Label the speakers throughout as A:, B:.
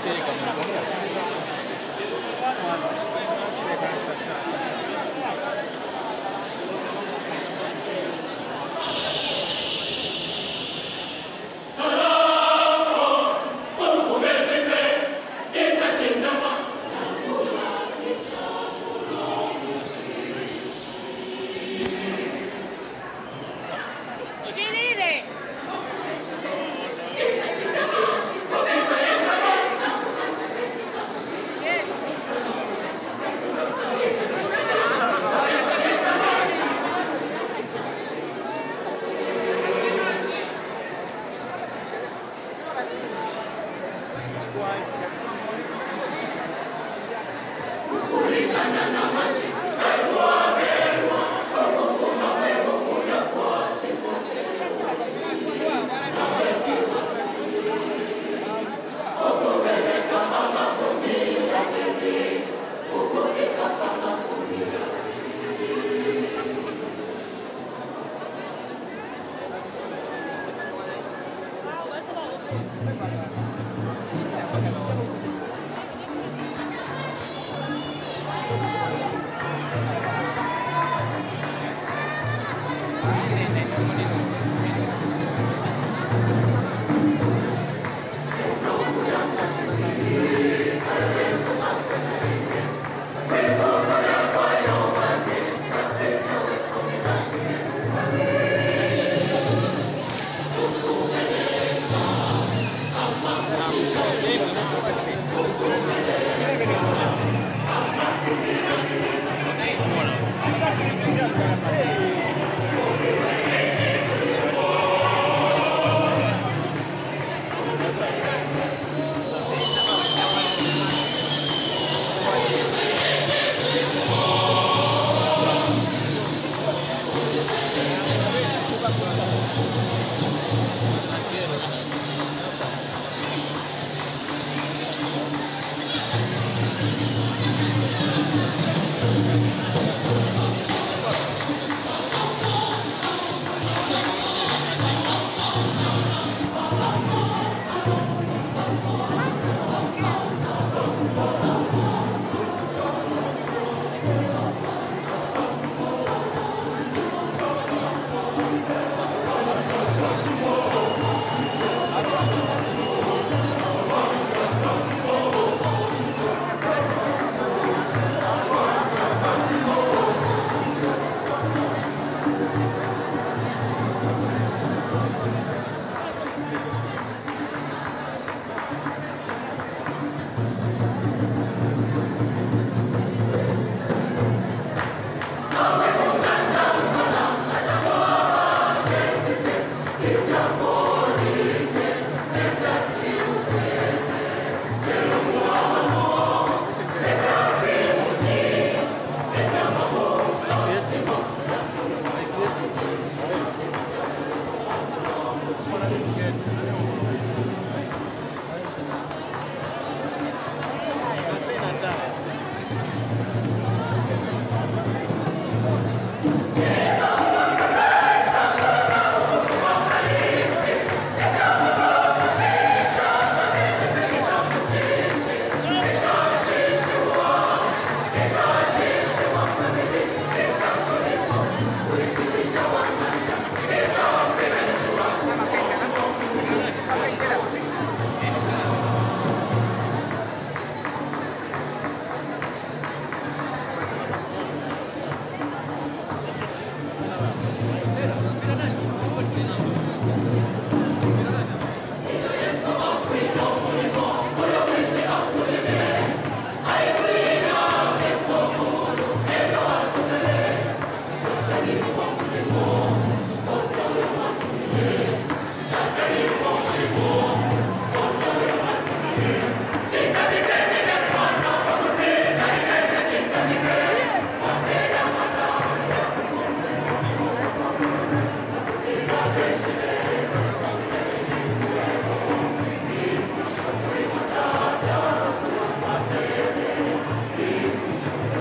A: Thank you. Kulikanana mashina Thank you.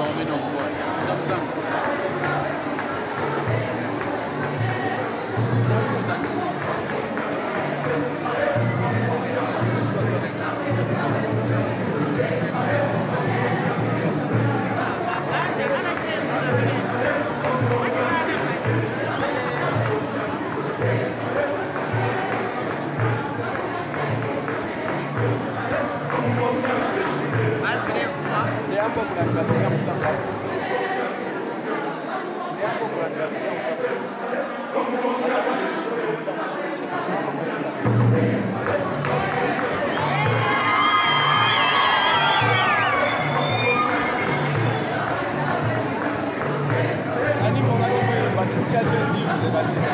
A: abdominal Gracias.